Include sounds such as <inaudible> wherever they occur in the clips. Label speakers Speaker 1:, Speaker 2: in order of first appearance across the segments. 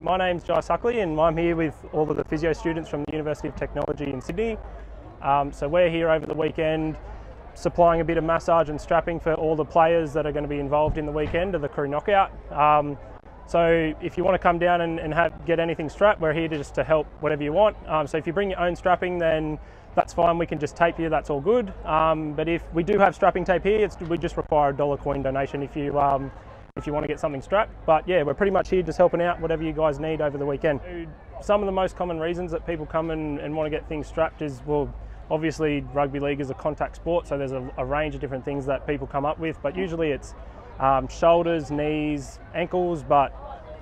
Speaker 1: My name's Jai Suckley and I'm here with all of the physio students from the University of Technology in Sydney. Um, so we're here over the weekend supplying a bit of massage and strapping for all the players that are going to be involved in the weekend of the Koori Knockout. Um, so if you want to come down and, and have, get anything strapped, we're here to just to help whatever you want. Um, so if you bring your own strapping, then that's fine. We can just tape you. That's all good. Um, but if we do have strapping tape here, we just require a dollar coin donation if you um, if you want to get something strapped. But yeah, we're pretty much here just helping out whatever you guys need over the weekend. Some of the most common reasons that people come and, and want to get things strapped is, well, obviously rugby league is a contact sport, so there's a, a range of different things that people come up with, but usually it's um, shoulders, knees, ankles, but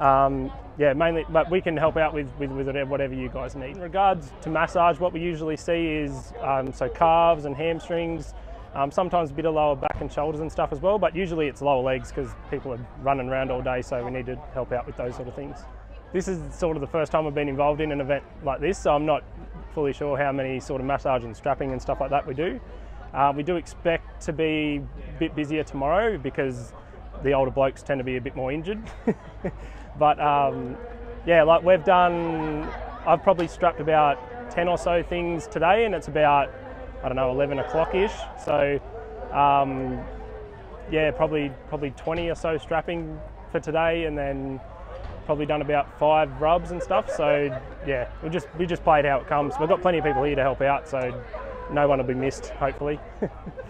Speaker 1: um, yeah, mainly, but we can help out with, with, with, whatever you guys need. In regards to massage, what we usually see is um, so calves and hamstrings, um, sometimes a bit of lower back and shoulders and stuff as well, but usually it's lower legs because people are running around all day, so we need to help out with those sort of things. This is sort of the first time I've been involved in an event like this, so I'm not fully sure how many sort of massage and strapping and stuff like that we do. Uh, we do expect to be a bit busier tomorrow because the older blokes tend to be a bit more injured. <laughs> but um, yeah, like we've done, I've probably strapped about 10 or so things today, and it's about I don't know, 11 o'clock ish. So, um, yeah, probably probably 20 or so strapping for today, and then probably done about five rubs and stuff. So, yeah, we just we just played how it comes. We've got plenty of people here to help out, so no one will be missed, hopefully. <laughs>